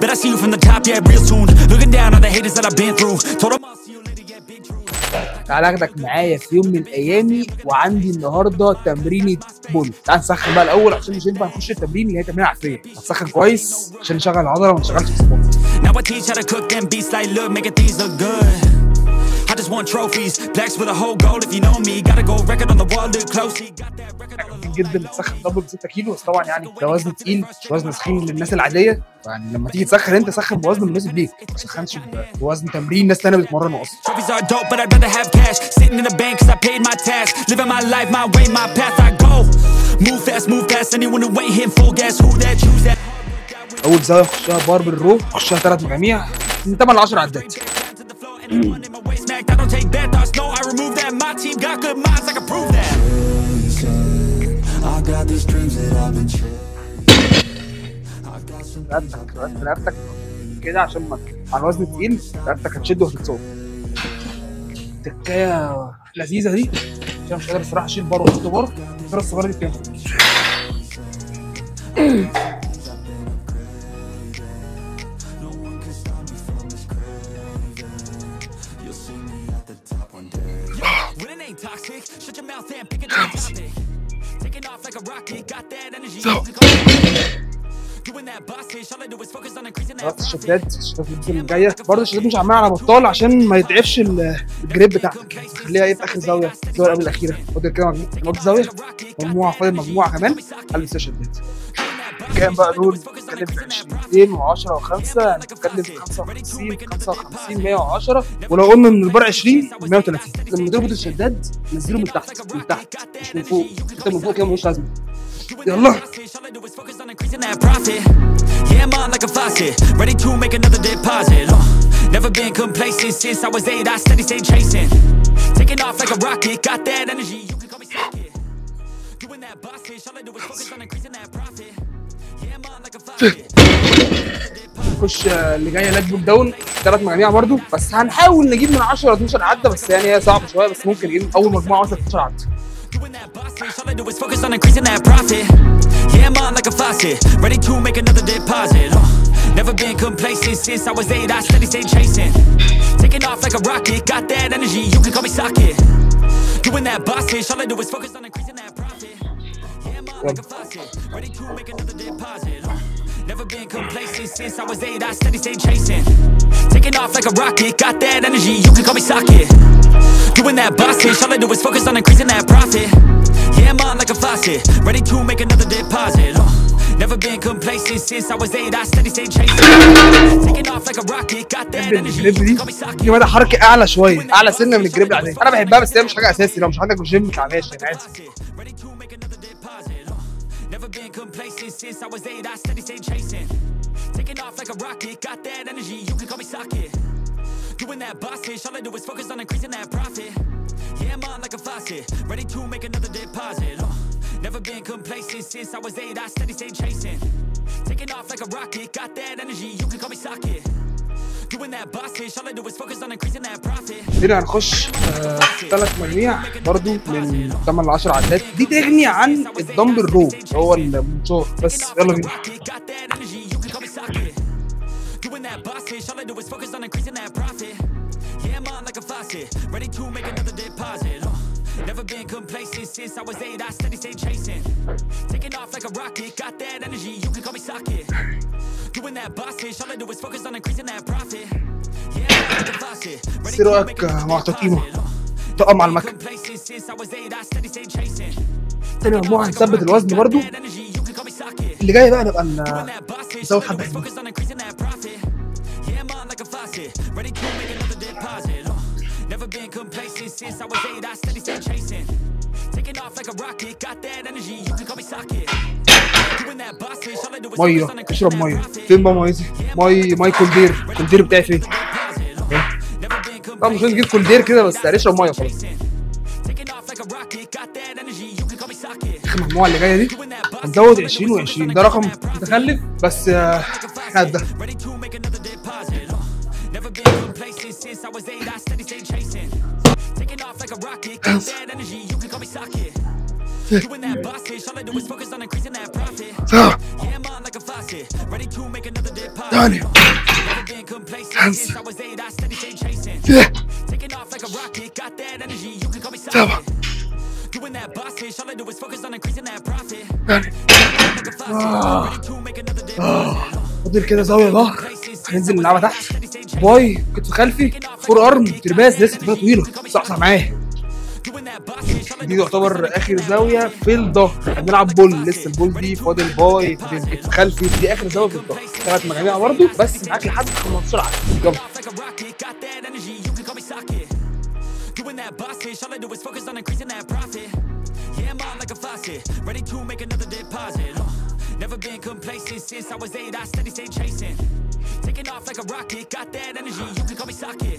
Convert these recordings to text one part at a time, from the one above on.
Bet I see you from the top, yeah, real soon. Looking down on the haters that I've been through. Told them I'll see you later, yeah, big truth. تعال اخدك معايا في يوم من ايامي وعندي النهارده تمرين بول تعالى نسخن بقى الأول عشان مش هينفع نخش التمرين اللي هي تمرين عافيه هتسخن كويس عشان نشغل العضلة ما نشغلش الصبح just want trophies. Blacks with a whole gold if you know me. Gotta go record on the wall look close جدا تسخن دبل 6 كيلو بس طبعا يعني ده وزن تقيل وزن سخين للناس العادية. يعني لما تيجي تسخن أنت سخن بوزن مناسب ليك. ما تسخنش بوزن تمرين الناس اللي أنا بتمرنه أصلا. أول زاوية اخشها باربل رو اخشها ثلاث مجاميع. من 8 ل 10 عدات Don't take bad thoughts, no, I remove that. My team got good minds, I can prove that. I got these dreams that I've been chasing. رقبتك كده عشان ما على الوزن التقيل رقبتك هتشد وهتتصاب التكايه لذيذه دي عشان مش قادر الصراحه اشيل بار واحط بار الصغيره دي كام toxic, shut your mouth and pick it up topic. Taking off like a rocket, got that energy. So-. الشتات الشتات الفيديو اللي جاية برضه الشتات مش عمال على بطال عشان ما يتعبش ال- الجريب بتاعتك خليها إيه في اخر زاويه الزاويه قبل الاخيره فاضل كده مجموعه زاويه مجموعه فاضل مجموعه كمان البس الشتات كام بقى دول؟ نتكلم في 20 و10 و5 هنتكلم في 55 55 110 ولو قلنا ان البار 20 130 لما تربط الشداد نزله من تحت من تحت مش من فوق انت من فوق كده ملوش لازمه يلا. Yeah, I'm on like a faucet, ready to make another deposit. Uh, never been complacent since I was eight. I steady stay chasing, taking off like a rocket. Got that energy, you can call me socket. Doing that boss ish, all I do is focus on increasing that profit. نخش اللي جاية لاج بول داون ثلاث مجاميع برضو بس هنحاول نجيب من 10 ل 12 عده بس يعني هي صعبه شوية بس ممكن نجيب اول مجموعه مثلا 12 عده. Yeah, I'm like a faucet, ready to make another deposit. Uh, never been complacent since I was eight. I steady stay chasing, taking off like a rocket. Got that energy, you can call me socket. Doing that boss all I do is focus on increasing that profit. Yeah, I'm like a faucet, ready to make another deposit. Uh, never been complacent since I was eight. I steady stay chasing, taking off like a rocket. Got that energy, you can call me socket. Doing that boss ish, all I do is focus on increasing that profit. Yeah, I'm on like a faucet, ready to make another deposit. Uh, never been complacent since I was eight. I steady stay chasing, taking off like a rocket. Got that بحب energy, الجريب you دي can call me socket. دي مدى حركه اعلى شويه اعلى سنه من الجريب العاديه انا بحبها بس هي مش حاجه اساسي لو مش عندك في الجيم ما تعملهاش يعني عادي never been complacent since I was eight. I steady stay chasing, taking off like a rocket. Got that energy, you can call me socket. Doing that boss ish, all I do is focus on increasing that profit. Yeah, I'm on like a faucet, ready to make another deposit. Uh, never been complacent since I was eight. I steady stay chasing, taking off like a rocket. Got that energy, you can call me socket. Doing that boss ish, all I do is focus on increasing that profit. هنا هنخش ثلاث مجاميع برضو من 8 ل 10 عدات دي تغني عن الدمبل رو هو المنشار بس يلا بينا that boss all I do is focus on increasing that profit. Yeah, I'm on like a faucet, ready to make another deposit. Uh, never been complacent since I was eight. I steady stay chasing, taking off like a rocket. Got that energy, you can call me socket. Doing that boss all I do is focus on increasing that profit. إيه رايك مع تقييمه. طقم مع المكن ثاني مجموعه هنثبت الوزن برضو. اللي جاي بقى نبقى نزود حبة. مية. اشرب مية. فين بقى مية؟ ماي مايكل دير. الدير بتاعي فين؟ طبعا مش نجيب كولدير كده بس يعني اشرب ميه خلاص المجموعه اللي جاية دي هنزود 20 و20 ده رقم متخلف بس آه، إحنا قدها. Uh. Doing that boss ish, all I do is focus on increasing that profit. Yeah, I'm on like a faucet, ready to make another deposit. Never been complacent since I was eight. I steady stay آه. آه. فاضل كده زاوية ظهر. هننزل نلعبها تحت. bi. كتف خلفي. forearm. traps لسه طويلة. صح, صح معايا. دي تعتبر اخر زاويه في الظهر هنلعب pull لسه ال pull دي فاضل bi خلفي دي اخر زاويه في الظهر ثلاث مجاميع برضه بس معاك لحد 15 عدد يلا. Doing that boss ish, all I do is focus on increasing that profit. Yeah, I'm on like a faucet, ready to make another deposit. Uh, never been complacent since I was eight. I steady stay chasing, taking off like a rocket. Got that energy, you can call me socket.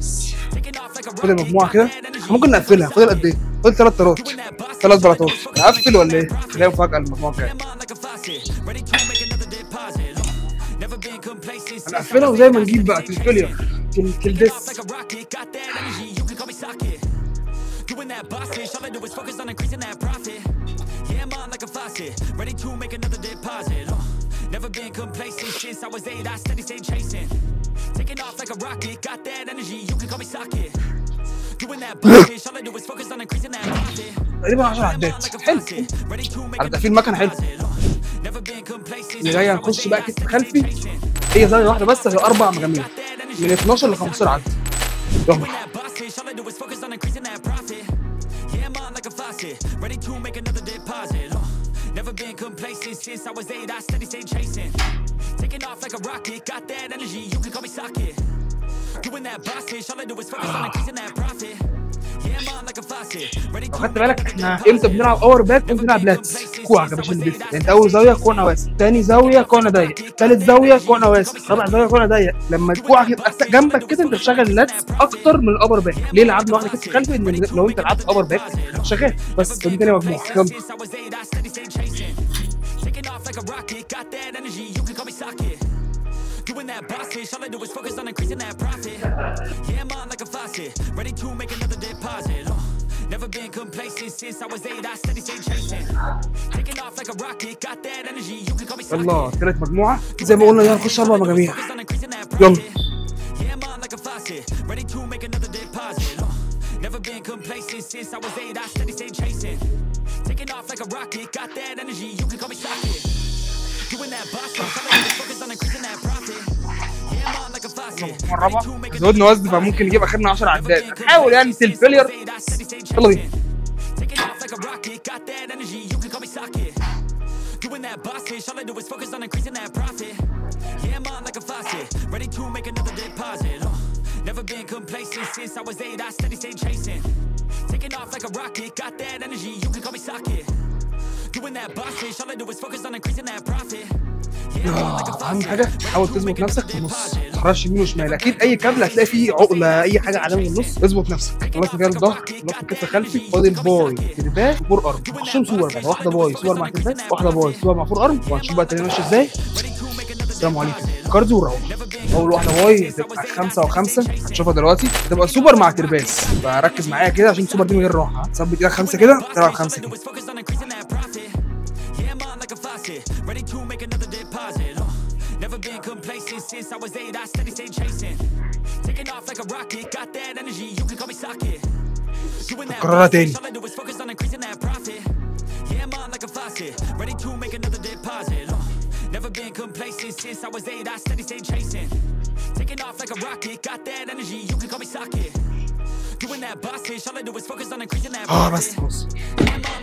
فضل مجموعة كده؟ ممكن نقفلها. فضل قد إيه؟ فضل ثلاث طرات. ثلاث بلاطات. نقفل ولا إيه؟ اللي هي مفاجأة المجموعة بتاعتي هنقفلها وزي ما نجيب بقى تلفيليا تلدس Taking off like a rocket, got that energy, you can call me socket. Doing that ish, all I do is focus on increasing that profit. تقريبا 10 Yeah, I'm on عدات حلو faucet, ready to make على another تقفيل مكنه حلو. Uh, اللي جاية هنخش بقى كتف خلفي. هي زاويه واحدة بس هي أربع مجاميع من 12 ل 15 عدد يلا. Yeah, I'm on like a faucet, ready to make another deposit. Never been complacent since I was eight, I steady stay chasing. Taking off like a rocket, got that energy, you can call me socket. Doing that boss ish, all I do is focus on increasing that profit. خدت بالك؟ إحنا. إمتى بنلعب upper back إمتى بنلعب lats كوع يا باشا اللي بيفرق انت اول زاوية كوعنا واسع تاني زاوية كوعنا ضيق تالت زاوية كوعنا واسع رابع زاوية كوعنا ضيق لما كوعك يبقى جنبك كده انت بتشغل ال lats أكتر من ال upper back ليه لعبنا واحدة كتف خلفي إن لو أنت لعبت upper back شغال. بس فدي تاني مجموعه يلا. Since I was eight, I steady stay chasing. Taking off like a rocket, got that energy, you can call me socket. Doing that boss ish, all I do is focus on increasing that profit. Yeah, I'm on like a faucet, ready to make another deposit. Uh, never been complacent since I was eight, I steady stay chasing. Taking off like a rocket, got that energy, you can call me socket. يلا تالت مجموعه زي ما قلنا يلا نخش اربع مجاميع Focus on increasing that يلا profit. Yeah, I'm on like a faucet, ready to make another deposit. Uh, never been complacent since I was eight, I steady stay chasing. Taking off like a rocket, got that energy, you can call me socket. Doing that boss ish, all I do is focus on increasing that profit. I'm زودنا وزن فممكن نجيب اخرنا 10 عدات هنحاول يعني تلفيلير يلا بينا. Doing that boss all I do is focus on increasing that profit. Yeah, I'm on like a faucet, ready to make another deposit. Uh, never been complacent since I was eight, I steady stay chasing. Taking off like a rocket, got that energy, you can call me socket. Doing that boss ish, all I do is focus on increasing that profit. آه، أهم حاجة حاول تظبط نفسك في النص ما تتحركش يمين وشمال أكيد أي كابل هتلاقي فيه عقلة أي حاجة علامه من النص اظبط نفسك. خلصنا كده الظهر خلصنا كتف خلفي فاضل bi. traps و forearm. نخشهم سوبر بقى. واحدة bi. سوبر مع traps واحدة bi. سوبر مع forearm وهنشوف بقى التاني ماشي إزاي. السلام عليكم. كاردو وروح أول واحدة واي هتبقى خمسة وخمسة. هتشوفها دلوقتي. هتبقى سوبر مع ترباس ركز معايا كده عشان السوبر دي من غير راحة. ثبت إيدك خمسة كده. تلعب خمسة كده. تكررها تاني. Never been complacent since I was eight. I steady stay chasing. Taking off like a rocket. Got that energy. You can call me socket. Doing that bossish. All I do is focus on increasing that. Oh, that's cool.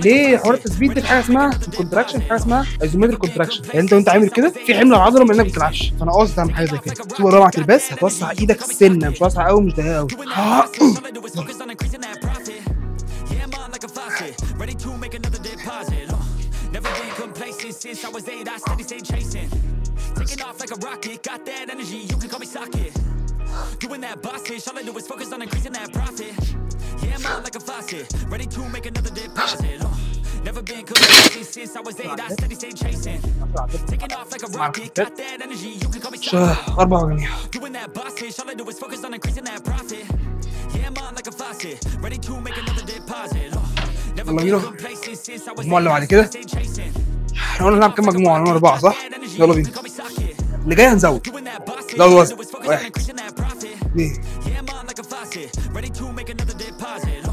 ليه حوار التثبيت ده حاجة اسمها ال contraction حاجة اسمها isometric contraction يعني انت وانت عامل كده في حمل العضله من انك ما بتلعبش فأنا قصدي أعمل حاجة زي كده تبقى رابعة تلبس هتوسع إيدك السنة مش واسعه قوي مش ضيقه قوي آه. Never been complacent since I was eight, I steady stayed chasing. Taking off like a rocket, got that energy, you can call me socket. Doing that boss shit, all I do is focus on increasing that profit. Yeah, I'm on like a faucet, ready to make another deposit. Uh, never been complacent since I was eight, I steady stayed chasing. Taking off like a rocket, got that energy, you can call me socket. Doing that boss shit, all I do is focus on increasing that profit. Yeah, I'm on like a faucet, ready to make another deposit. Uh, never been complacent. since I was المجموعة اللي بعد eight, I كده. steady stay chasing. احنا قلنا نلعب كام مجموعه قلنا اربعه صح That energy, يلا you بينا can call me socket. اللي جاي هنزود Doing that boss ish, لا all I الوزن. do is focus on واحد. increasing that profit. اثنين Yeah, I'm on like a faucet, ready to make another deposit. Uh,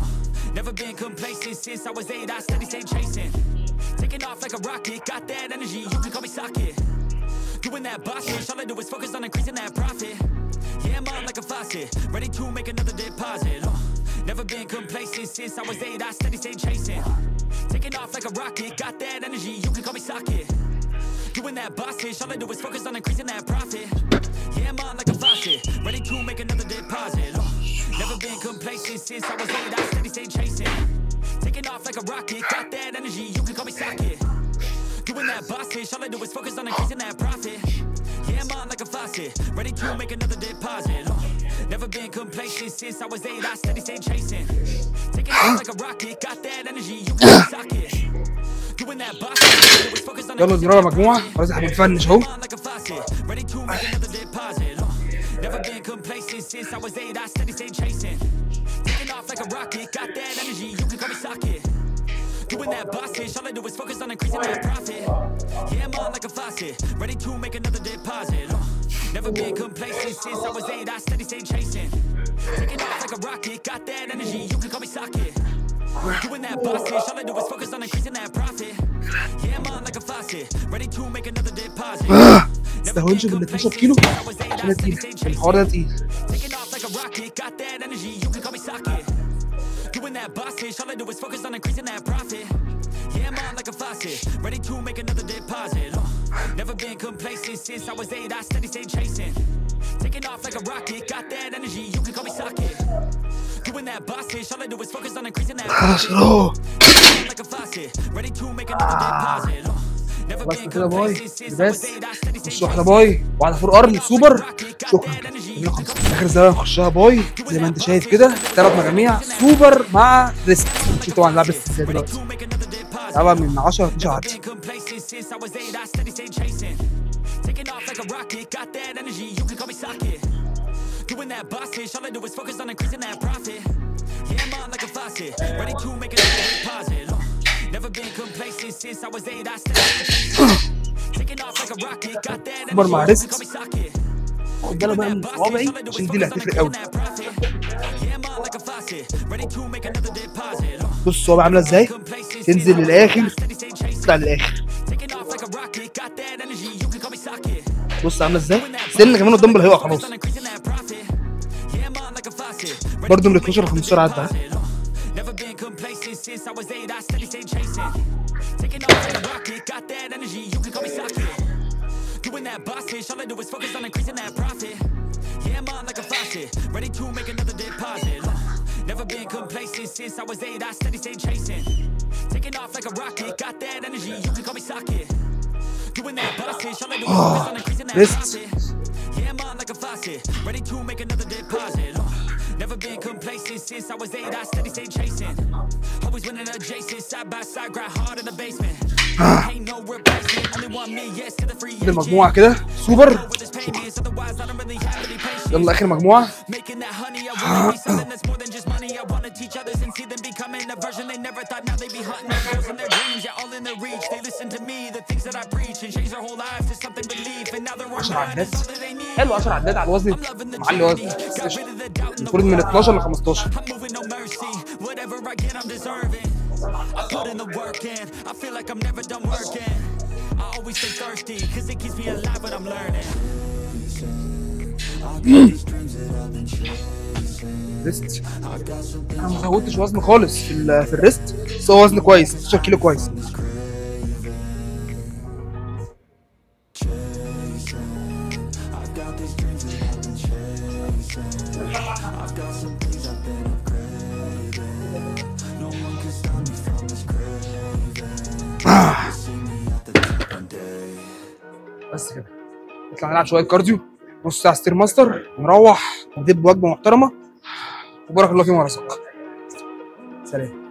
never been complacent since I was eight, I steady stay chasing. Taking off like a rocket, got that energy, you can call me socket. Doing that boss ish, all I do is focus on increasing that profit. Yeah, I'm on like a faucet, ready to make another deposit. Uh, never been complacent since I was eight, I steady stay chasing. Taking off like a rocket, got that energy, you can call me socket. Doing that boss ish, all I do is focus on increasing that profit. Yeah, I'm on like a faucet, ready to make another deposit. Uh, never been complacent since I was eight, I steady stay chasing. Taking off like a rocket, got that energy, you can call me socket. Doing that boss ish, all I do is focus on increasing that profit. Yeah, I'm on like a faucet, ready to make another deposit. Uh, never been complacent since I was eight, I steady stay chasing. Taking off like a rocket, got that energy, you can call me socket. Doing that boss ish, all I do is focus on يلا دي رابع مجموعه خلاص احنا بنفنش اهو on like a faucet, ready to make another deposit. Uh, never been complacent since I was eight, I steady stay chasing. Taking off like a rocket, got that energy, you can call me socket. Doing that boss ish, all I do is focus on increasing that profit. Yeah, I'm on like a faucet, ready to make another deposit. Uh, never been complacent since I was eight, I steady stay chasing. Taking off like a rocket, got that energy, you can call me socket. Doing that boss ish, all I do is focus on increasing that profit. Yeah, I'm on like a faucet, ready to make another deposit. استهونش بال 12 كيلو عشان ده تقيل الحوار ده تقيل Taking off like a rocket, got that energy, you can call me socket. Doing that boss ish, all I do is focus on increasing that profit. Yeah, I'm on like a faucet, ready to make another deposit. Uh, never been complacent since I was eight, I steady stay chasing. Taking off like a rocket, got that energy, you can call me socket. Doing that boss ish, all I do is focus on increasing that. اهو like a faucet, ready to make another deposit. Uh, never been complacent since I was بس eight, I steady stay chasing. باي وواحده فور ارم سوبر شكرا. اخر زاويه نخشها باي زي ما انت شايف كده ثلاث مجاميع سوبر مع ريست شوف طبعا لعب ريست إزاي دلوقتي To make another deposit. طبعا من 10 ل 12 عدي Been complacent since I was eight, I steady stay chasing. Taking off like a rocket, got that energy, you can call me socket. Doing that boss ish, all I do is focus on increasing that profit. Yeah, I'm on like a faucet, ready to make another deposit. Uh, never been complacent since I was eight, I steady stay chasing. Taking off like a rocket, got that energy, أكبر مع you ريست. can call me socket. خد بالك بقى من صوابعي عشان دي اللي هتفرق قوي بص الصوابع عامله إزاي تنزل للاخر تطلع للاخر بص عامله إزاي سن كمان الدمبل هيقع خلاص برضه من 12 ل 15 عدى. Doing that boss ish, all I do is focus on increasing that profit. Yeah, I'm on like a faucet, ready to make another deposit. Never been complacent since I was eight, I steady stay chasing. Taking off like a rocket, got that energy, you can call me socket. Doing that boss ish, all I do is on increasing that profit. Yeah, I'm on like a faucet, ready to make another deposit. Never been complacent since I was eight, I steady stay chasing. Always winning adjacent, side by side, grind hard in the basement. آه. مجموعة كده. سوبر. يلا آخر مجموعة. عشر عدات حلو عشر عدات على الوزن. معلي وزن. من 12 ل 15 I'm moving no mercy. Whatever I get, I'm deserving. I put in the work in. I feel like I'm never done working. I always stay thirsty, cause it keeps me alive when I'm learning. ريست أنا ما زودتش وزن خالص في ال- في الريست بس هو وزن كويس 16 كيلو كويس بس كده نطلع نلعب شوية cardio. نص ساعة StairMaster نروح نضرب وجبة محترمة. وبارك الله فيما رزق سلام.